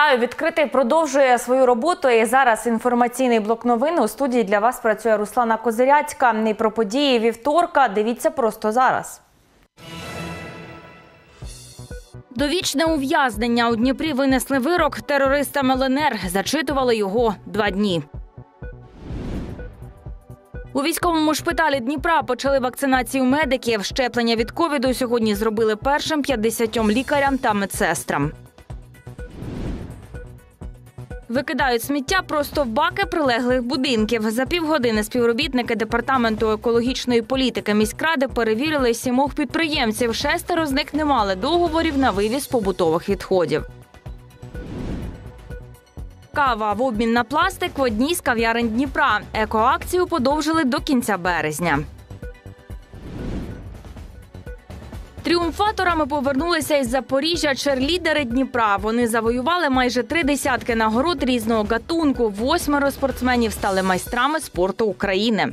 Вітаю, відкритий продовжує свою роботу. І зараз інформаційний блок новин у студії для вас працює Руслана Козиряцька. І про події вівторка. Дивіться просто зараз. Довічне ув'язнення у Дніпрі винесли вирок терористам ЛНР. Зачитували його два дні. У військовому шпиталі Дніпра почали вакцинацію медиків. Щеплення від ковіду сьогодні зробили першим 50 лікарям та медсестрам. Викидають сміття просто в баки прилеглих будинків. За півгодини співробітники департаменту екологічної політики міськради перевірили сімох підприємців. Шестеро з них не мали договорів на вивіз побутових відходів. Кава в обмін на пластик в одній з кав'ярень Дніпра. Екоакцію подовжили до кінця березня. Тріумфаторами повернулися із Запоріжжя черлідери Дніпра. Вони завоювали майже три десятки нагород різного гатунку. Восьмеро спортсменів стали майстрами спорту України.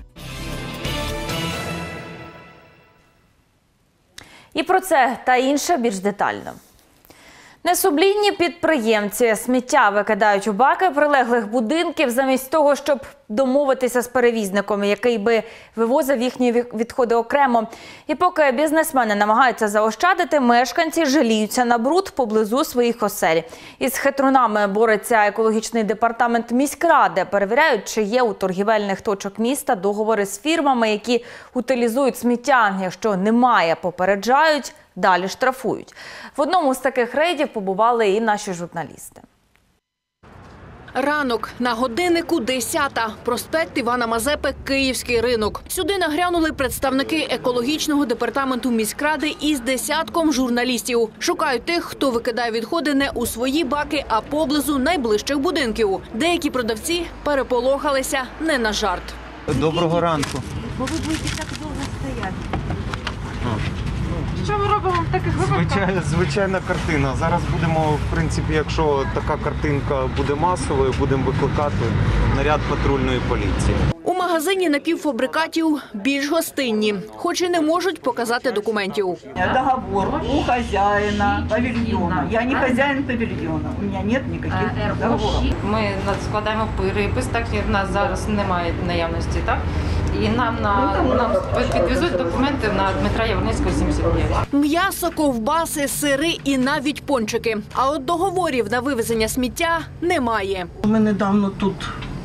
І про це та інше більш детально. Несублінні підприємці сміття викидають у баки прилеглих будинків замість того, щоб домовитися з перевізником, який би вивозив їхні відходи окремо. І поки бізнесмени намагаються заощадити, мешканці жаліються на бруд поблизу своїх осель. Із хитрунами бореться екологічний департамент міськради. Перевіряють, чи є у торгівельних точок міста договори з фірмами, які утилізують сміття. Якщо немає, попереджають. Далі штрафують. В одному з таких рейдів побували і наші журналісти. Ранок на годиннику 10-та. Проспект Івана Мазепи, Київський ринок. Сюди нагрянули представники екологічного департаменту міськради із десятком журналістів. Шукають тих, хто викидає відходи не у свої баки, а поблизу найближчих будинків. Деякі продавці переполохалися не на жарт. Доброго ранку. Бо ви будете так довго стояти. Що ми робимо в таких випадках? Звичайна, звичайна картина. Зараз будемо, в принципі, якщо така картинка буде масовою, будемо викликати наряд патрульної поліції. Магазині напівфабрикатів більш гостинні, хоч і не можуть показати документів. Договор у хозяина павильона. Я не хозяин павильона. У меня нет никаких договоров. Ми складаємо перепис, так як в нас зараз немає наявності, так? І нам на нам підвезуть документи на Дмитра Яворницького 79. М'ясо, ковбаси, сири і навіть пончики. А от договорів на вивезення сміття немає. Ми недавно тут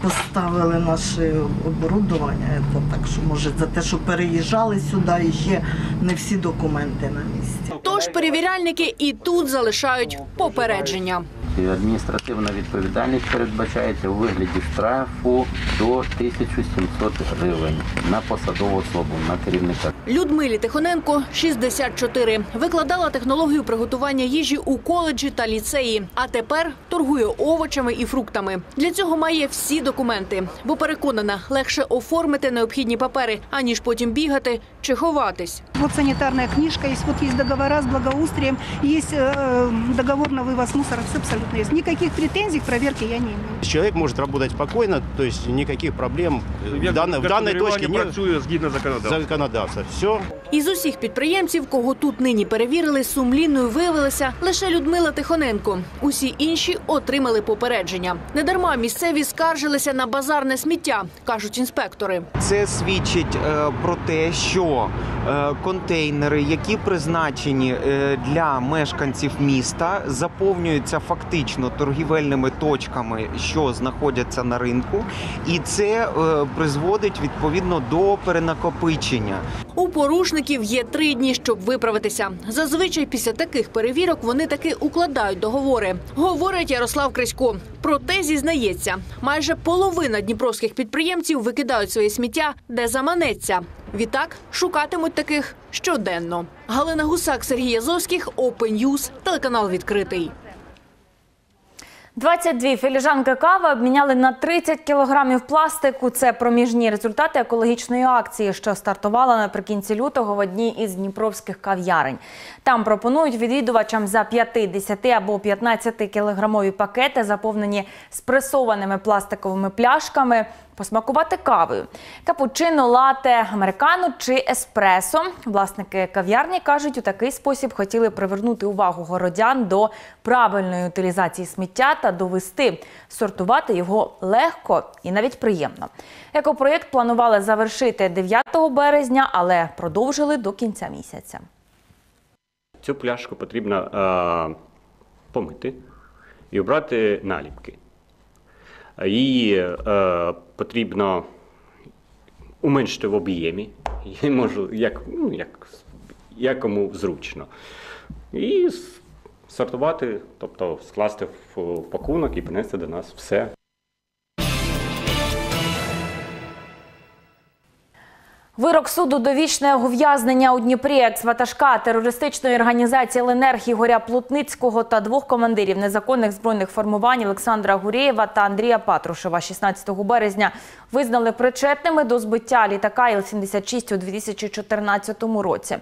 поставили наше оборудовання, це так що може за те, що переїжджали сюди, і ще не всі документи на місці. Тож перевіряльники і тут залишають попередження. Адміністративна відповідальність передбачається у вигляді штрафу до 1700 гривень на посадову особу, на керівника. Людмилі Тихоненко 64. Викладала технологію приготування їжі у коледжі та ліцеї. А тепер торгує овочами і фруктами. Для цього має всі документи, бо переконана, легше оформити необхідні папери, аніж потім бігати чи ховатись. Вот санитарная книжка есть, вот есть договора с благоустроем, есть э, договор на вывоз мусора, все абсолютно есть. Никаких претензий к проверке я не имею. Человек может работать спокойно, то есть никаких проблем в данной, в данной точке нет працює згідно законодавства. законодавства. Все. Із усіх підприємців, кого тут нині перевірили, сумлінною виявилася лише Людмила Тихоненко. Усі інші отримали попередження. Недарма місцеві скаржилися на базарне сміття, кажуть інспектори. Це свідчить е, про те, що контейнери, які призначені е, для мешканців міста, заповнюються фактично торгівельними точками, що знаходяться на ринку, і це е, призводить відповідно до перенакопичення. У порушників є три дні, щоб виправитися. Зазвичай після таких перевірок вони таки укладають договори. Говорить Ярослав Крисько. Проте зізнається, майже половина дніпровських підприємців викидають своє сміття, де заманеться. Відтак шукатимуть таких щоденно. Галина Гусак, Сергій Язовських, Open News, телеканал відкритий. 22 філіжанки кави обміняли на 30 кілограмів пластику. Це проміжні результати екологічної акції, що стартувала наприкінці лютого в одній із дніпровських кав'ярень. Там пропонують відвідувачам за 5, 10 або 15 кілограмові пакети, заповнені спресованими пластиковими пляшками. Посмакувати кавою, капучино, лате, американо чи еспресо. Власники кав'ярні кажуть, у такий спосіб хотіли привернути увагу городян до правильної утилізації сміття та довести сортувати його легко і навіть приємно. Екопроєкт планували завершити 9 березня, але продовжили до кінця місяця. Цю пляшку потрібно е, помити і обрати наліпки. Її е, потрібно уменшити в об'ємі, можу, як, ну, як, як зручно. І сортувати, тобто скласти в пакунок і принести до нас все. Вирок суду довічне ув'язнення у Дніпрі екс-ватажка терористичної організації ЛНР Ігоря Плутницького та двох командирів незаконних збройних формувань Олександра Гурєєва та Андрія Патрушева 16 березня визнали причетними до збиття літака Іл-76 у 2014 році.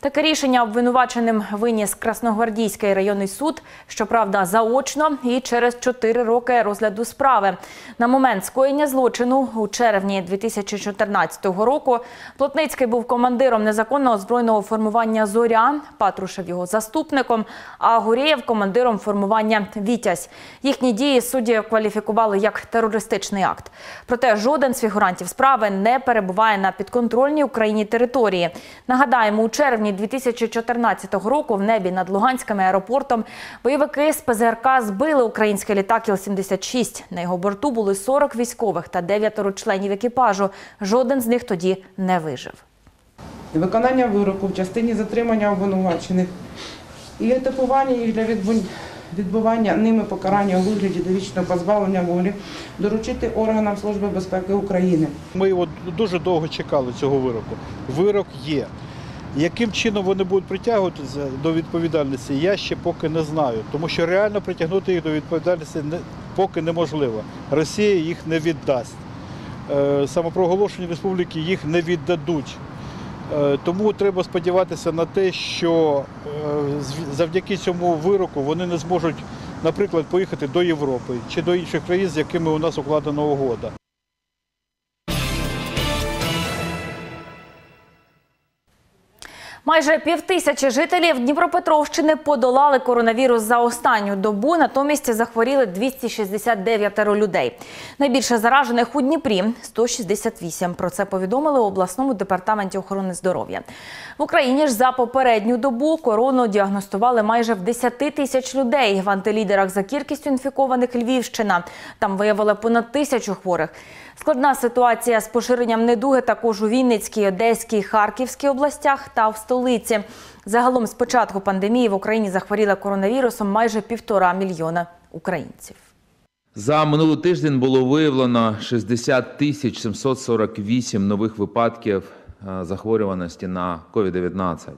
Таке рішення обвинуваченим виніс Красногвардійський районний суд, щоправда, заочно і через 4 роки розгляду справи. На момент скоєння злочину у червні 2014 року Плотницький був командиром незаконного збройного формування Зоря, Патрушев його заступником, а Гурєєв командиром формування Вітязь. Їхні дії судді кваліфікували як терористичний акт. Проте жоден з фігурантів справи не перебуває на підконтрольній Україні території. Нагадаємо, у червні 2014 року в небі над Луганським аеропортом бойовики з ПЗРК збили український літак Іл-76. На його борту були 40 військових та 9 членів екіпажу. Жоден з них тоді не вижив. виконання вироку в частині затримання обвинувачених і етапування їх для відбу- відбування ними покарання у вигляді довічного позбавлення волі доручити органам Служби безпеки України. Ми от дуже довго чекали цього вироку. Вирок є. Яким чином вони будуть притягуватися до відповідальності, я ще поки не знаю, тому що реально притягнути їх до відповідальності не, поки неможливо. Росія їх не віддасть. Е, Самопроголошені республіки їх не віддадуть. Е, Тому треба сподіватися на те, що е, завдяки цьому вироку вони не зможуть, наприклад, поїхати до Європи чи до інших країн, з якими у нас укладена угода. Майже півтисячі жителів Дніпропетровщини подолали коронавірус за останню добу. Натомість захворіли 269 людей. Найбільше заражених у Дніпрі 168. Про це повідомили у обласному департаменті охорони здоров'я. В Україні ж за попередню добу корону діагностували майже в 10 тисяч людей. В антилідерах за кількістю інфікованих Львівщина. Там виявили понад тисячу хворих. Складна ситуація з поширенням недуги також у Вінницькій, Одеській, Харківській областях та в столиці. Загалом з початку пандемії в Україні захворіли коронавірусом майже півтора мільйона українців. За минулий тиждень було виявлено 60 тисяч 748 нових випадків е, захворюваності на COVID-19.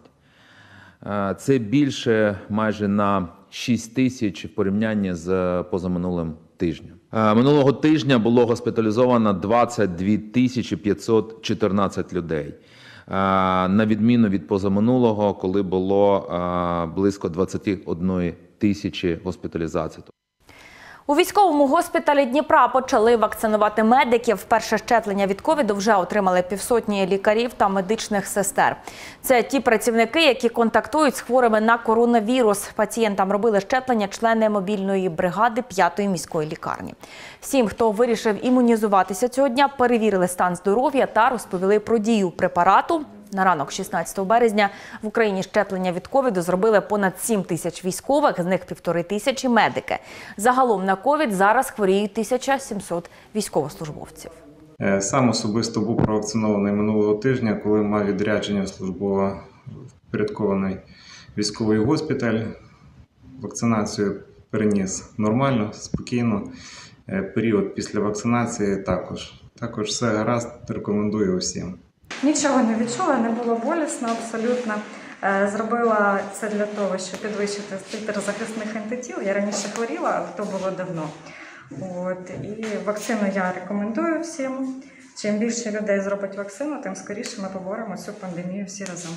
Е, Це більше майже на 6 тисяч в порівнянні з позаминулим тижнем. Е, Минулого тижня було госпіталізовано 22 тисячі 514 людей. Е, На відміну від позаминулого, коли було е, близько 21 тисячі госпіталізацій. У військовому госпіталі Дніпра почали вакцинувати медиків. Перше щеплення від ковіду вже отримали півсотні лікарів та медичних сестер. Це ті працівники, які контактують з хворими на коронавірус. Пацієнтам робили щеплення члени мобільної бригади п'ятої міської лікарні. Всім, хто вирішив імунізуватися цього дня, перевірили стан здоров'я та розповіли про дію препарату. На ранок 16 березня в Україні щеплення від ковіду зробили понад 7 тисяч військових, з них півтори тисячі медики. Загалом на ковід зараз хворіють 1700 військовослужбовців. Е, Сам особисто був провакцинований минулого тижня, коли мав відрядження службово впорядкований військовий госпіталь. Вакцинацію переніс нормально, спокійно. Е, Період після вакцинації також. Також все гаразд, рекомендую усім. Нічого не відчула, не було болісно абсолютно. Е, Зробила це для того, щоб підвищити титр захисних антитіл. Я раніше хворіла, але то було давно. От і вакцину я рекомендую всім. Чим більше людей зробить вакцину, тим скоріше ми поборемо цю пандемію всі разом.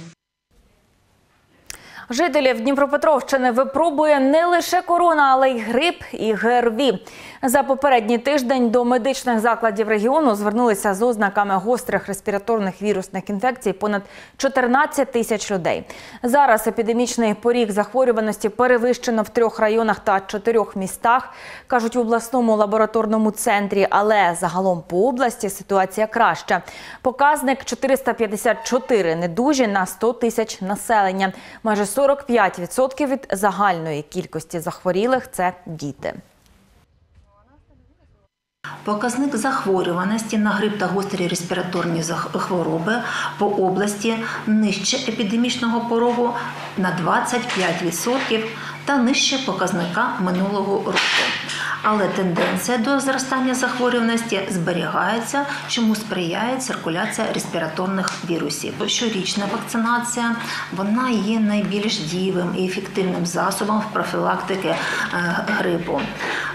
Жителів Дніпропетровщини випробує не лише корона, але й грип і ГРВІ. За попередній тиждень до медичних закладів регіону звернулися з ознаками гострих респіраторних вірусних інфекцій понад 14 тисяч людей. Зараз епідемічний поріг захворюваності перевищено в трьох районах та чотирьох містах, кажуть в обласному лабораторному центрі. Але загалом по області ситуація краща. Показник 454 недужі на 100 тисяч населення. Майже 45% від загальної кількості захворілих це діти. Показник захворюваності на грип та гострі респіраторні хвороби по області нижче епідемічного порогу на 25% та нижче показника минулого року. Але тенденція до зростання захворюваності зберігається, чому сприяє циркуляція респіраторних вірусів. Щорічна вакцинація вона є найбільш дієвим і ефективним засобом в профілактики е, грипу.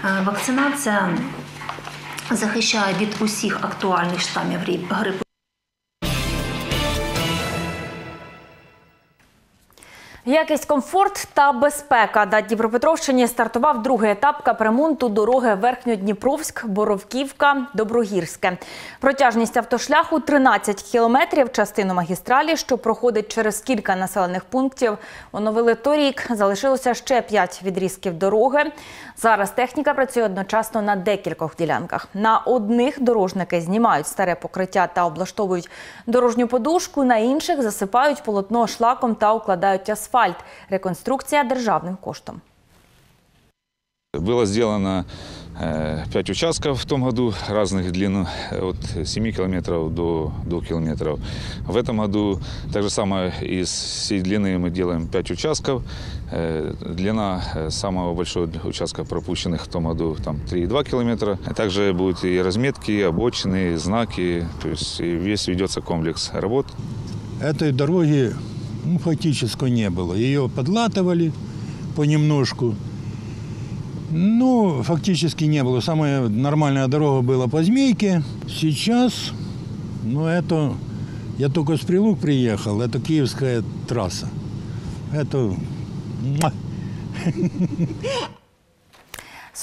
Е, Вакцинація захищає від усіх актуальних штамів грипу. Якість, комфорт та безпека на Дніпропетровщині стартував другий етап капремонту дороги Верхньодніпровськ, Боровківка, Доброгірське. Протяжність автошляху 13 кілометрів. Частину магістралі, що проходить через кілька населених пунктів, оновили торік. Залишилося ще 5 відрізків дороги. Зараз техніка працює одночасно на декількох ділянках. На одних дорожники знімають старе покриття та облаштовують дорожню подушку, на інших засипають полотно шлаком та укладають асфальт Реконструкція державним коштом. Было сделано э, пять участков в том году, разных длин, э, от 7 километров до 2 километров. В этом году так же самое из всей длины мы делаем 5 участков. Э, Длина э, самого большого участка пропущенных в том году там 3,2 километра. Также будут и разметки, и обочины, и знаки. То есть и весь ведется комплекс работ. Этой дороги фактически не было. Ее подлатывали понемножку. Ну, фактически не было. Самая нормальная дорога была по Змейке. Сейчас, ну, это... Я только с Прилук приехал. Это киевская трасса. Это...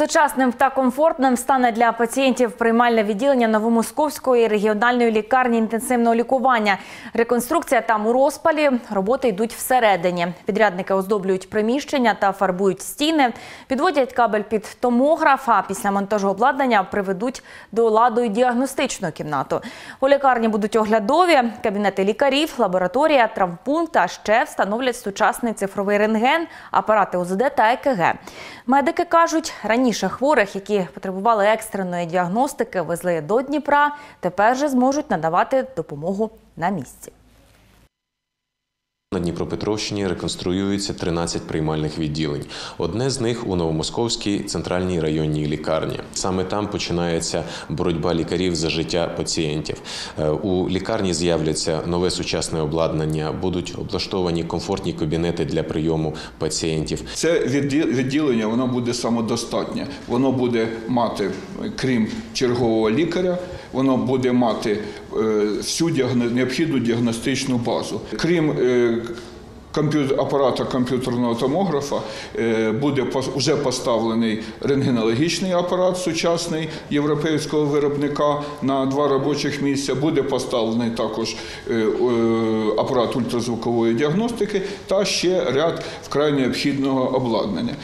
Сучасним та комфортним стане для пацієнтів приймальне відділення Новомосковської регіональної лікарні інтенсивного лікування. Реконструкція там у розпалі. Роботи йдуть всередині. Підрядники оздоблюють приміщення та фарбують стіни, підводять кабель під томограф, а після монтажу обладнання приведуть до ладу й діагностичну кімнату. У лікарні будуть оглядові, кабінети лікарів, лабораторія, травмпункт, а ще встановлять сучасний цифровий рентген, апарати УЗД та ЕКГ. Медики кажуть, раніше хворих, які потребували екстреної діагностики, везли до Дніпра, тепер же зможуть надавати допомогу на місці. На Дніпропетровщині реконструюється 13 приймальних відділень. Одне з них у Новомосковській центральній районній лікарні. Саме там починається боротьба лікарів за життя пацієнтів. Е, У лікарні з'являться нове сучасне обладнання, будуть облаштовані комфортні кабінети для прийому пацієнтів. Це відділення воно буде самодостатнє. Воно буде мати, крім чергового лікаря, воно буде мати е, всю необхідну діагностичну базу. Крім е, апарата комп'ютерного томографа, е, буде вже поставлений рентгенологічний апарат сучасний європейського виробника на два робочих місця. Буде поставлений також апарат ультразвукової діагностики та ще ряд вкрай необхідного обладнання.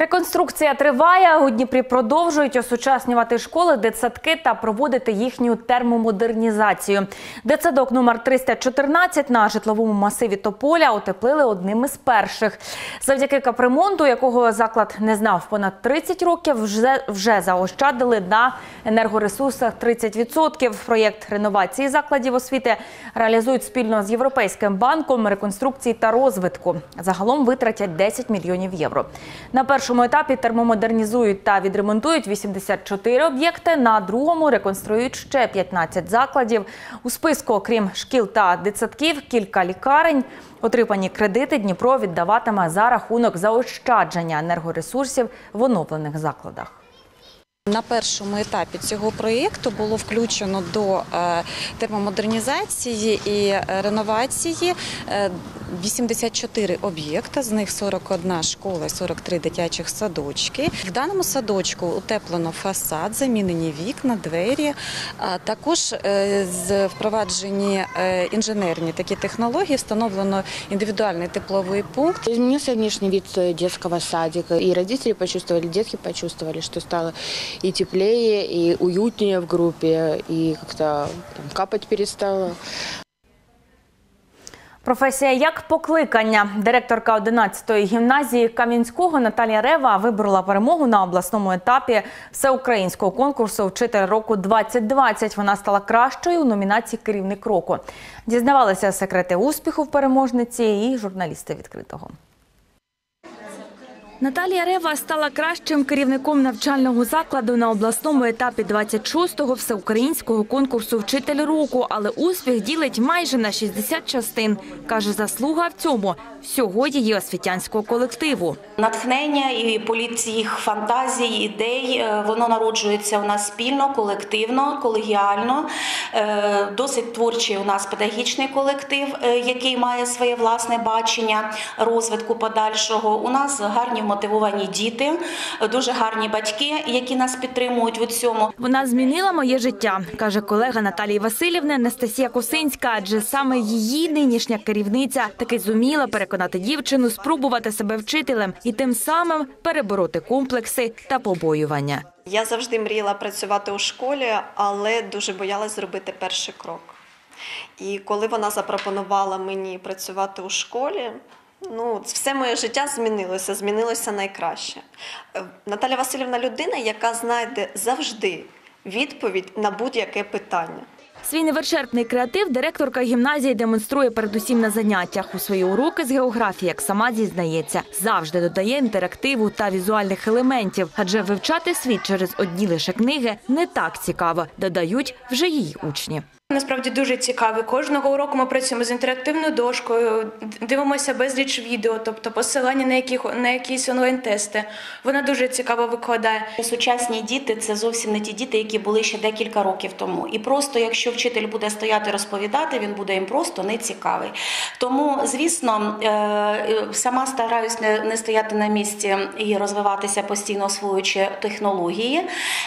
Реконструкція триває. У Дніпрі продовжують осучаснювати школи, дитсадки та проводити їхню термомодернізацію. Дитсадок номер 314 на житловому масиві Тополя утеплили одним із перших. Завдяки капремонту, якого заклад не знав понад 30 років, вже, вже заощадили на енергоресурсах 30%. Проєкт реновації закладів освіти реалізують спільно з Європейським банком реконструкції та розвитку. Загалом витратять 10 мільйонів євро. На першому етапі термомодернізують та відремонтують 84 об'єкти. На другому реконструюють ще 15 закладів. У списку, окрім шкіл та дитсадків, кілька лікарень. Отримані кредити Дніпро віддаватиме за рахунок заощадження енергоресурсів в оновлених закладах. На першому етапі цього проєкту було включено до е, термомодернізації і е, реновації е, 84 об'єкта, з них 41 школа, і 43 дитячих садочки. В даному садочку утеплено фасад, замінені вікна, двері. Також е, впроваджені е, інженерні такі технології встановлено індивідуальний тепловий пункт. Изменился внешний вид э, детского садика, и родители почувствовали, детки почувствовали, что стало и теплее, и уютнее в группе, и как-то там, капать перестало. Професія як покликання. Директорка 11-ї гімназії Кам'янського Наталія Рева виборола перемогу на обласному етапі всеукраїнського конкурсу Вчитель року 2020. Вона стала кращою у номінації Керівник року. Дізнавалися секрети успіху в переможниці і журналісти відкритого. Наталія Рева стала кращим керівником навчального закладу на обласному етапі 26-го всеукраїнського конкурсу Вчитель року, але успіх ділить майже на 60 частин. Каже, заслуга в цьому всього її освітянського колективу. Натхнення і політ їх фантазій, ідей е, воно народжується у нас спільно, колективно, колегіально. Е, Досить творчий у нас педагогічний колектив, е, який має своє власне бачення розвитку подальшого. У нас гарні мотивовані діти, дуже гарні батьки, які нас підтримують у цьому. Вона змінила моє життя, каже колега Наталії Васильівни Анастасія Косинська. Адже саме її нинішня керівниця таки зуміла переконати дівчину спробувати себе вчителем і тим самим перебороти комплекси та побоювання. Я завжди мріяла працювати у школі, але дуже боялась зробити перший крок. І коли вона запропонувала мені працювати у школі, ну, все моє життя змінилося, змінилося найкраще. Е, Наталя Васильівна людина, яка знайде завжди відповідь на будь-яке питання. Свій невичерпний креатив директорка гімназії демонструє передусім на заняттях. У свої уроки з географії, як сама зізнається, завжди додає інтерактиву та візуальних елементів, адже вивчати світ через одні лише книги не так цікаво, додають вже її учні. Насправді дуже цікавий. Кожного уроку ми працюємо з інтерактивною дошкою, дивимося безліч відео, тобто посилання на яких на якісь онлайн-тести. Вона дуже цікаво викладає. Сучасні діти це зовсім не ті діти, які були ще декілька років тому. І просто якщо вчитель буде стояти розповідати, він буде їм просто не цікавий. Тому, звісно, е, е, сама стараюсь не не стояти на місці і розвиватися постійно освоюючи технології,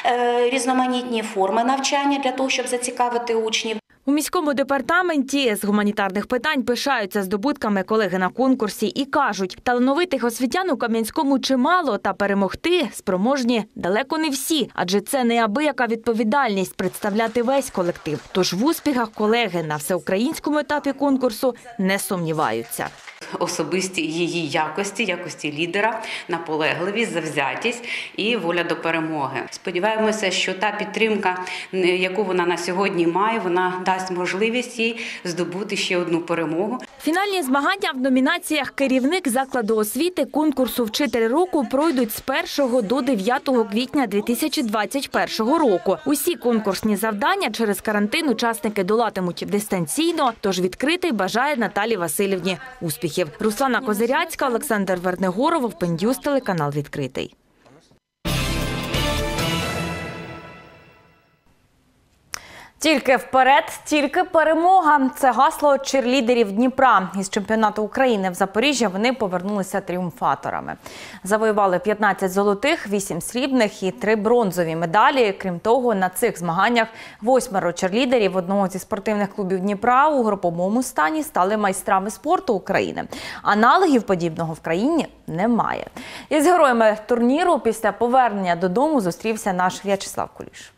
е, різноманітні форми навчання для того, щоб зацікавити учнів. У міському департаменті з гуманітарних питань пишаються здобутками колеги на конкурсі і кажуть, талановитих освітян у Кам'янському чимало, та перемогти спроможні далеко не всі, адже це неабияка відповідальність представляти весь колектив. Тож в успіхах колеги на всеукраїнському етапі конкурсу не сумніваються. Особисті її якості, якості лідера, наполегливість, завзятість і воля до перемоги. Сподіваємося, що та підтримка, яку вона на сьогодні має, вона дасть можливість їй здобути ще одну перемогу. Фінальні змагання в номінаціях Керівник закладу освіти конкурсу Вчитель року пройдуть з 1 до 9 квітня 2021 року. Усі конкурсні завдання через карантин учасники долатимуть дистанційно. Тож відкритий бажає Наталі Васильівні успіхів. Руслана Козиряцька, Олександр Вернегоров, Пендюс, телеканал відкритий. Тільки вперед, тільки перемога. Це гасло черлідерів Дніпра. Із чемпіонату України в Запоріжжя вони повернулися тріумфаторами. Завоювали 15 золотих, 8 срібних і 3 бронзові медалі. Крім того, на цих змаганнях восьмеро черлідерів одного зі спортивних клубів Дніпра у груповому стані стали майстрами спорту України. Аналогів подібного в країні немає. Із героями турніру після повернення додому зустрівся наш В'ячеслав Куліш.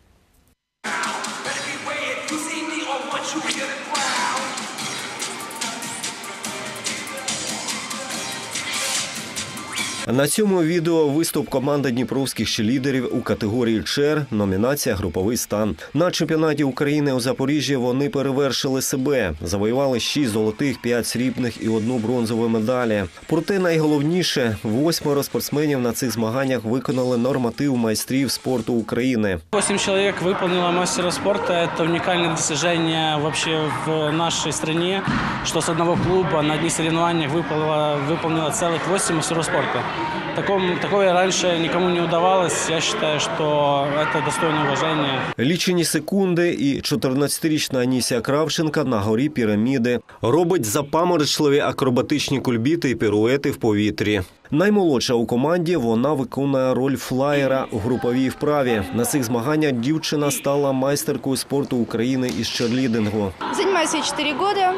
На цьому відео виступ команди дніпровських щелідерів у категорії ЧЕР, номінація Груповий стан. На чемпіонаті України у Запоріжжі вони перевершили себе, завоювали 6 золотих, 5 срібних і одну бронзову медалі. Проте найголовніше восьмеро спортсменів на цих змаганнях виконали норматив майстрів спорту України. Восемь человек выполнило мастера спорта. Это уникальное достижение вообще в нашей стране, что с одного клуба на одних соревнованиях выполнило, выполнило целых восемь мастеров спорта. Таком, такое раньше никому не удавалось. Я считаю, что это достойно уважения. Лічені секунди і 14-річна Анісія Кравченка на горі піраміди робить запаморочливі акробатичні кульбіти і піруети в повітрі. Наймолодша у команді вона виконує роль флаєра у груповій вправі. На цих змаганнях дівчина стала майстеркою спорту України із черлідингу. Занимаюсь я 4 года.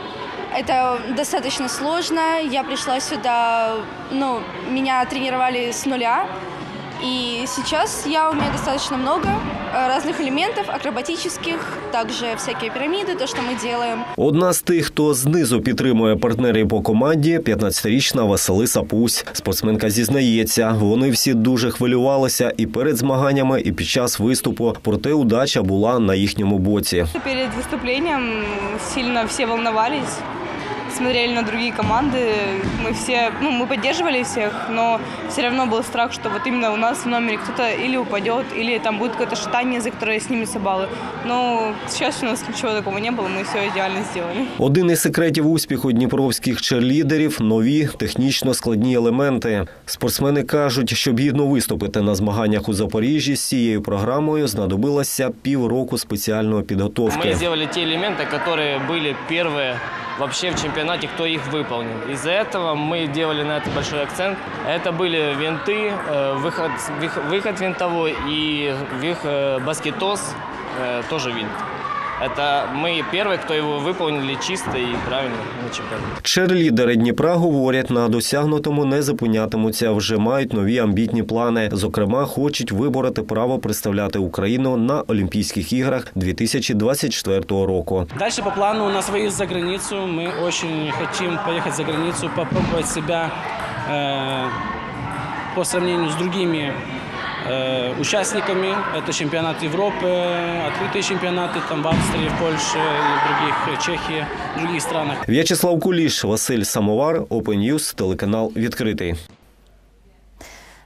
Это достаточно сложно. Я пришла сюда, ну, меня тренировали с нуля. И сейчас я умею достаточно много э, разных элементов, акробатических, также всякие пирамиды, то, что мы делаем. Одна з тих, хто знизу підтримує партнерів по команді, 15-річна Василиса Пусь. Спортсменка зізнається, вони всі дуже хвилювалися і перед змаганнями, і під час виступу. Проте удача була на їхньому боці. Перед выступлением сильно все волновались, смотрели на другие команды. Мы все, ну, мы поддерживали всех, но все равно был страх, что вот именно у нас в номере кто-то или упадет, или там будет какое-то шатание, за которое снимется баллы. Но сейчас у нас ничего такого не было, мы все идеально сделали. Один із секретів успіху дніпровських черлідерів нові технічно складні елементи. Спортсмени кажуть, щоб гідно виступити на змаганнях у Запоріжжі з цією програмою, знадобилося півроку спеціальної підготовки. Мы сделали те элементы, которые были первые вообще в чемпионате, кто их выполнил. Из-за этого мы делали на это большой акцент. Это были винты, э, выход, вих- выход винтовой и вих, э, баскетоз, э, тоже винт. Это мы первые, кто его выполнили чисто и правильно на чемпионате. Черлідери Дніпра говорять, на досягнутому не зупинятимуться. Вже мають нові амбітні плани. Зокрема, хочуть вибороти право представляти Україну на Олімпійських іграх 2024 року. Дальше по плану у нас выезд за границу. Мы очень хотим поехать за границу, попробовать себя э, по сравнению с другими э, участниками. Это чемпионат Европы, открытые чемпионаты там в Австрии, в Польше, и в других, э, Чехии, в других странах. В'ячеслав Куліш, Василь Самовар, Open News, телеканал відкритий.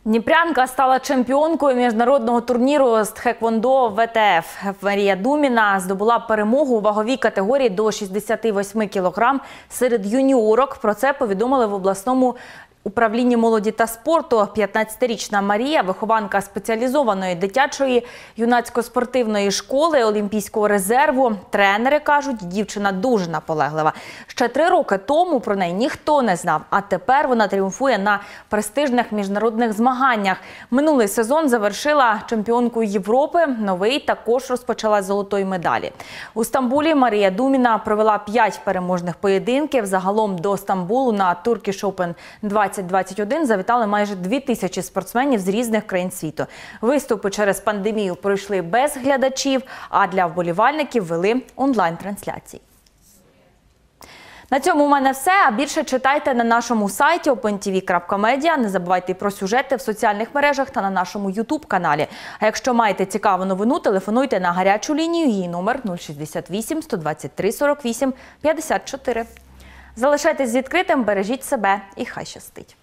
Дніпрянка стала чемпіонкою міжнародного турніру з тхеквондо ВТФ. Марія Думіна здобула перемогу у ваговій категорії до 68 кілограм серед юніорок. Про це повідомили в обласному управлінні молоді та спорту. 15-річна Марія, вихованка спеціалізованої дитячої юнацько-спортивної школи Олімпійського резерву. Тренери кажуть, дівчина дуже наполеглива. Ще три роки тому про неї ніхто не знав, а тепер вона тріумфує на престижних міжнародних змаганнях. Минулий сезон завершила чемпіонкою Європи. Новий також розпочала золотої медалі. У Стамбулі Марія Думіна провела п'ять переможних поєдинків. Загалом до Стамбулу на Turkish Open 2021 завітали майже дві тисячі спортсменів з різних країн світу. Виступи через пандемію пройшли без глядачів, а для вболівальників вели онлайн-трансляції. На цьому у мене все. А більше читайте на нашому сайті opentv.media. Не забувайте про сюжети в соціальних мережах та на нашому Ютуб каналі. А якщо маєте цікаву новину, телефонуйте на гарячу лінію. Її номер 068 123 48 54. Залишайтесь з відкритим, бережіть себе і хай щастить.